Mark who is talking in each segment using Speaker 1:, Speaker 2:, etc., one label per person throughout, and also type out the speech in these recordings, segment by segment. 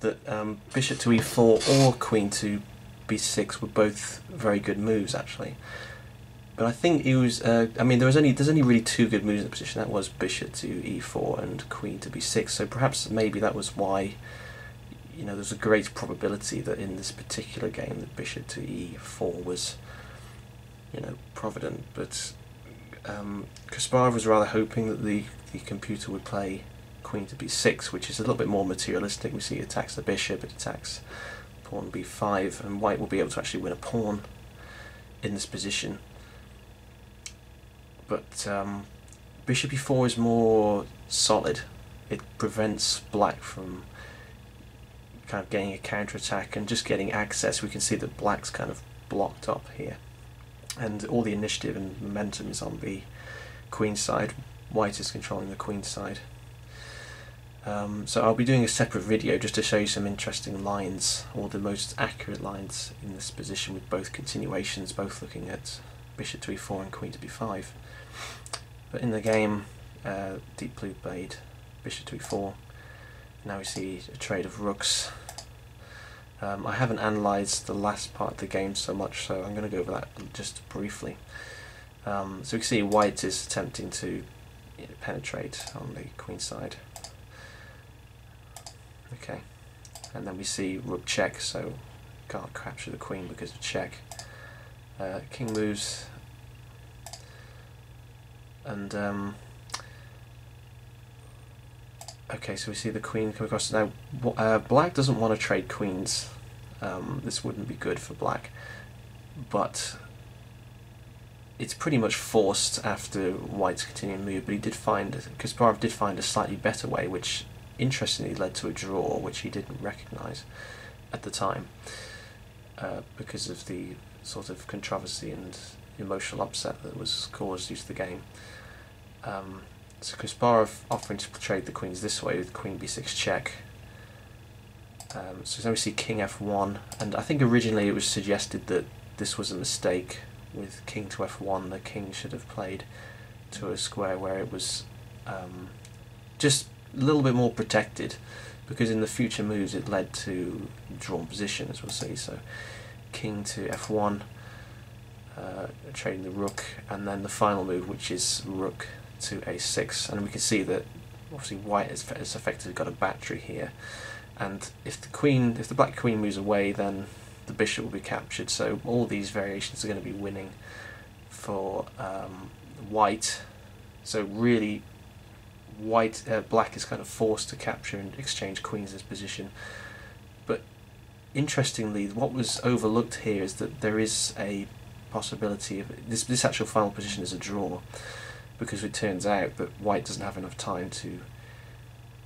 Speaker 1: that um, bishop to e4 or queen to b6 were both very good moves actually. But I think he was. Uh, I mean, there was only there's only really two good moves in the position. That was bishop to e4 and queen to b6. So perhaps maybe that was why. You know, there's a great probability that in this particular game, that bishop to e4 was, you know, provident. But um, Kasparov was rather hoping that the the computer would play queen to b6, which is a little bit more materialistic. We see it attacks the bishop, it attacks pawn b5, and white will be able to actually win a pawn in this position. But um, bishop e4 is more solid. It prevents black from kind of getting a counter-attack and just getting access. We can see that black's kind of blocked up here. And all the initiative and momentum is on the queen side. White is controlling the queen side. Um, so I'll be doing a separate video just to show you some interesting lines, or the most accurate lines in this position with both continuations, both looking at bishop to e4 and queen to b5. But in the game, uh, deep blue played bishop to e4. Now we see a trade of rooks. Um, I haven't analysed the last part of the game so much, so I'm going to go over that just briefly. Um, so we can see white is attempting to penetrate on the queen side. Okay, and then we see rook check, so can't capture the queen because of check. Uh, king moves, and um, okay, so we see the queen come across. Now, uh, black doesn't want to trade queens. Um, this wouldn't be good for black, but it's pretty much forced after white's continuing move. But he did find Kasparov did find a slightly better way, which interestingly led to a draw, which he didn't recognise at the time uh, because of the sort of controversy and emotional upset that was caused due to the game. Um, so Kasparov offering to trade the queens this way with queen b6 check. Um, so now we see king f1, and I think originally it was suggested that this was a mistake with king to f1. The king should have played to a square where it was um, just a little bit more protected because in the future moves it led to drawn position as we'll see. So king to f1 uh, trading the rook and then the final move which is rook to a6 and we can see that obviously white has, has effectively got a battery here. And if the queen if the black queen moves away then the bishop will be captured. So all these variations are going to be winning for um, white. So really white, uh, black is kind of forced to capture and exchange queens as position. But interestingly, what was overlooked here is that there is a possibility of this. This actual final position is a draw, because it turns out that white doesn't have enough time to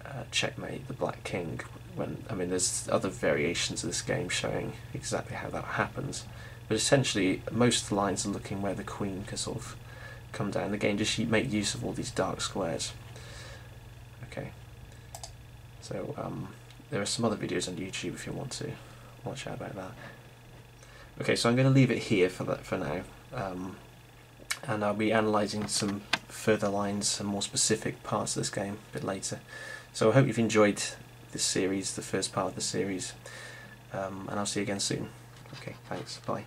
Speaker 1: uh, checkmate the black king. When I mean, there's other variations of this game showing exactly how that happens. But essentially, most of the lines are looking where the queen can sort of come down. The game just make use of all these dark squares. So um, there are some other videos on YouTube if you want to watch out about that. Okay, so I'm going to leave it here for that for now, um, and I'll be analysing some further lines and more specific parts of this game a bit later. So I hope you've enjoyed this series, the first part of the series, um, and I'll see you again soon. Okay, thanks, bye.